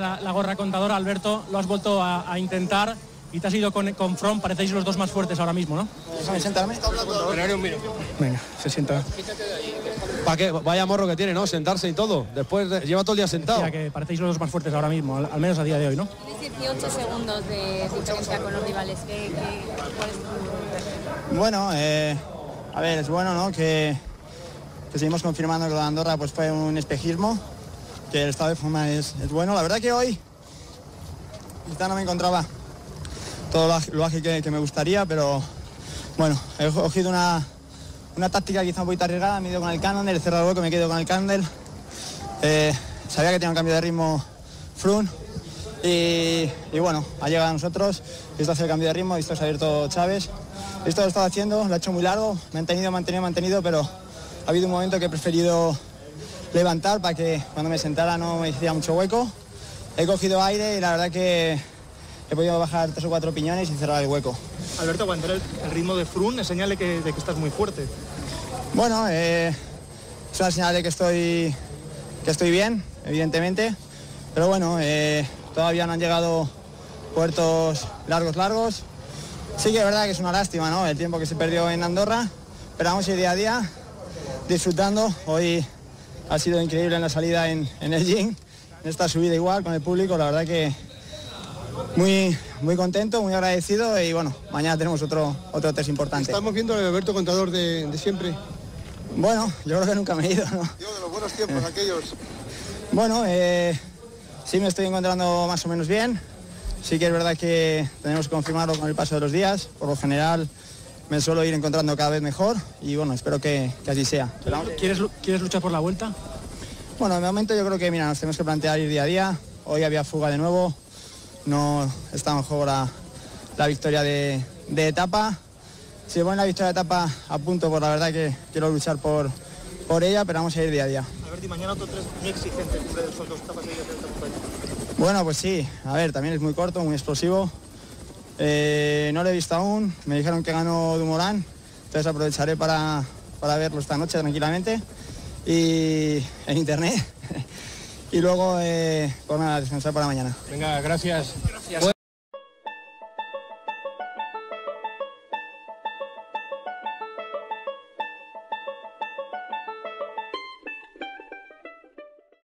La, la gorra contadora, Alberto, lo has vuelto a, a intentar y te has ido con, con From, parecéis los dos más fuertes ahora mismo, ¿no? Déjame sentarme. Venga, se sienta. ¿Para qué? Vaya morro que tiene, ¿no? Sentarse y todo. Después de- lleva todo el día sentado. Que parecéis los dos más fuertes ahora mismo, al, al menos a día de hoy, ¿no? 18 segundos de diferencia con los rivales. ¿Qué, qué, cuál es tu- Bueno, eh, a ver, es bueno, ¿no? Que, que seguimos confirmando que lo de Andorra pues fue un espejismo, que el estado de forma es, es bueno. La verdad que hoy quizá no me encontraba todo lo, ágil- que, que me gustaría, pero bueno, he cogido una, una táctica quizá un poquito arriesgada, me he ido con el canon, el cerrado hueco, me quedo con el candle. Eh, sabía que tenía un cambio de ritmo Frun y, y bueno, ha llegado a nosotros, visto hacer el cambio de ritmo, visto ha abierto Chávez. Esto lo he estado haciendo, lo he hecho muy largo, mantenido, mantenido, mantenido, pero ha habido un momento que he preferido levantar para que cuando me sentara no me hiciera mucho hueco. He cogido aire y la verdad que he podido bajar tres o cuatro piñones y cerrar el hueco. Alberto, aguantar el, el ritmo de Frun es señal de que, de que estás muy fuerte. Bueno, eh, es una señal de que estoy, que estoy bien, evidentemente, pero bueno, eh, todavía no han llegado puertos largos, largos. Sí que es verdad que es una lástima, ¿no? El tiempo que se perdió en Andorra, pero vamos a ir día a día disfrutando. Hoy ha sido increíble en la salida en, en el gym, en esta subida igual con el público, la verdad que muy, muy contento, muy agradecido y bueno, mañana tenemos otro, otro test importante. Estamos viendo el Alberto Contador de, de siempre. Bueno, yo creo que nunca me he ido, ¿no? Digo, de los buenos tiempos, aquellos. Bueno, eh, sí me estoy encontrando más o menos bien. Sí que es verdad que tenemos que confirmarlo con el paso de los días. Por lo general me suelo ir encontrando cada vez mejor y bueno, espero que, que así sea. ¿Quieres, ¿Quieres luchar por la vuelta? bueno, de momento yo creo que mira, nos tenemos que plantear ir día a día. Hoy había fuga de nuevo. No está en juego la, la victoria de, de etapa. Si me ponen la victoria de etapa a punto, pues la verdad que quiero luchar por, por ella, pero vamos a ir día a día. Alberto, y mañana otro tres muy exigente, esos dos etapas de esta montaña. Bueno, pues sí, a ver, también es muy corto, muy explosivo. Eh, no lo he visto aún, me dijeron que ganó Dumorán, entonces aprovecharé para, para verlo esta noche tranquilamente y en internet. y luego, eh, pues nada, descansar para mañana. Venga, gracias.